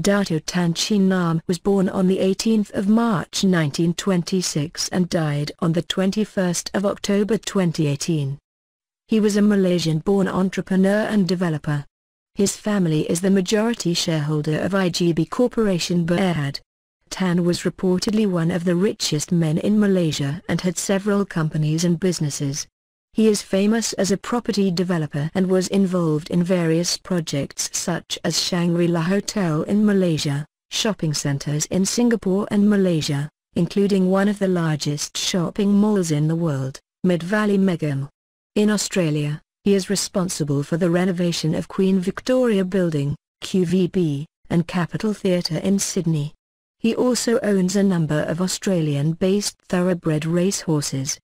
Dato Tan Chin Nam was born on 18 March 1926 and died on 21 October 2018. He was a Malaysian-born entrepreneur and developer. His family is the majority shareholder of IGB Corporation Berhad. Tan was reportedly one of the richest men in Malaysia and had several companies and businesses. He is famous as a property developer and was involved in various projects such as Shangri-La Hotel in Malaysia, shopping centers in Singapore and Malaysia, including one of the largest shopping malls in the world, Mid Valley Megamall. In Australia, he is responsible for the renovation of Queen Victoria Building, QVB, and Capitol Theatre in Sydney. He also owns a number of Australian-based thoroughbred racehorses.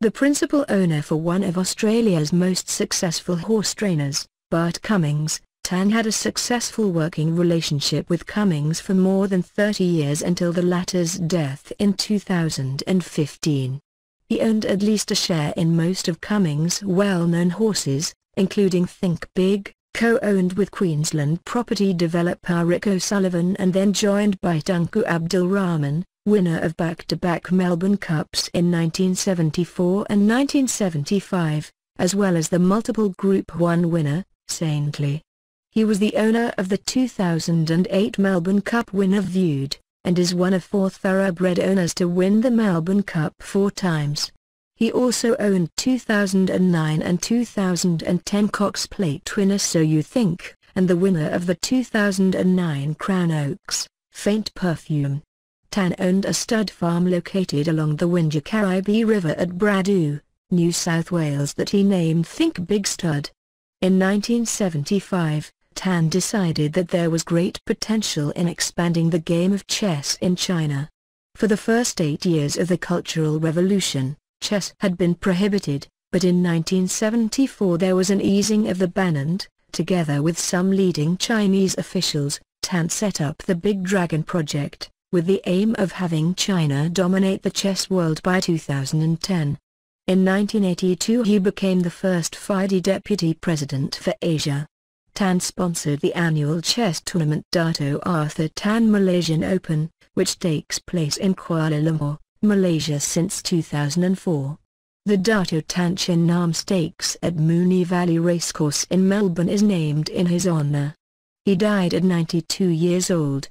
The principal owner for one of Australia's most successful horse trainers, Bart Cummings, Tan had a successful working relationship with Cummings for more than 30 years until the latter's death in 2015. He owned at least a share in most of Cummings' well-known horses, including Think Big, co-owned with Queensland property developer Rick O'Sullivan and then joined by Tunku Abdul Rahman, winner of back-to-back -back Melbourne Cups in 1974 and 1975, as well as the multiple Group 1 winner, Saintly. He was the owner of the 2008 Melbourne Cup winner Viewed, and is one of four thoroughbred owners to win the Melbourne Cup four times. He also owned 2009 and 2010 Cox Plate winner So You Think, and the winner of the 2009 Crown Oaks, Faint Perfume. Tan owned a stud farm located along the Wingecarribee River at Burradoo, New South Wales that he named Think Big Stud. In 1975, Tan decided that there was great potential in expanding the game of chess in China. For the first eight years of the Cultural Revolution, chess had been prohibited, but in 1974 there was an easing of the ban and, together with some leading Chinese officials, Tan set up the Big Dragon Project, with the aim of having China dominate the chess world by 2010. In 1982 he became the first FIDE deputy president for Asia. Tan sponsored the annual chess tournament Dato Arthur Tan Malaysian Open, which takes place in Kuala Lumpur. Malaysia since 2004. The Dato Tan Chin Nam Stakes at Moonee Valley Racecourse in Melbourne is named in his honour. He died at 92 years old.